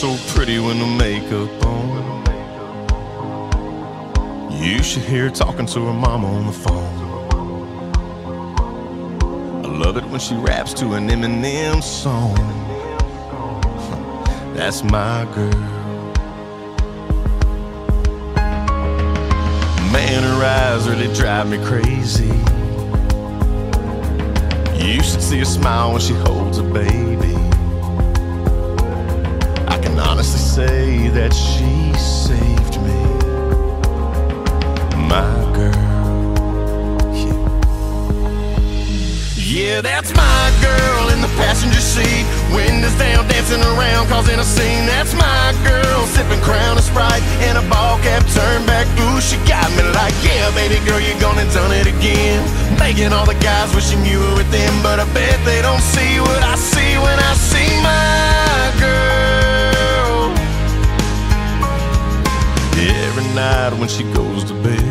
so pretty when the makeup on. You should hear her talking to her mama on the phone. I love it when she raps to an Eminem song. That's my girl. Man, her eyes really drive me crazy. You should see her smile when she holds a baby. Yeah, that's my girl in the passenger seat. Windows down, dancing around, causing a scene. That's my girl, sipping Crown and Sprite in a ball cap, turned back. Ooh, she got me like, yeah, baby girl, you gone and done it again. Making all the guys wishing you were with them, but I bet they don't see what I see when I see my girl. Every night when she goes to bed,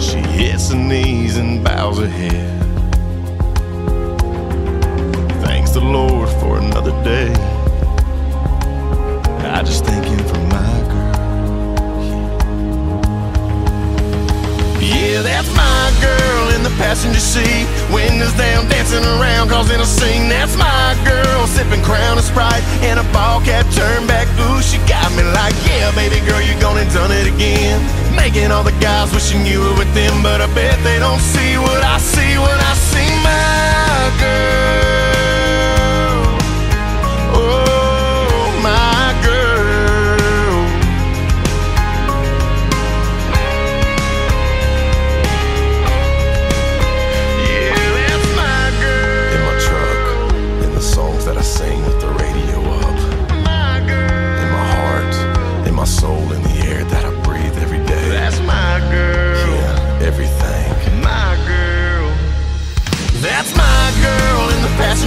she hits her knees and bows her head. Thanks the Lord for another day. I just thank Him for my girl. Yeah, that's my girl in the passenger seat. Windows down, dancing around, causing a scene. That's my girl, Making all the guys wishing you were with them, but I bet they don't see what I see when I see my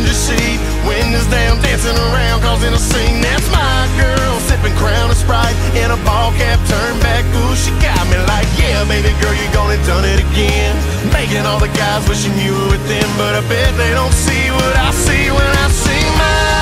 the passenger seat. Windows down, dancing around, causing a scene. That's my girl, sipping Crown and Sprite in a ball cap, turned back. Ooh, she got me like, yeah, baby girl, you gonna done it again. Making all the guys wishing you were with them, but I bet they don't see what I see when I see my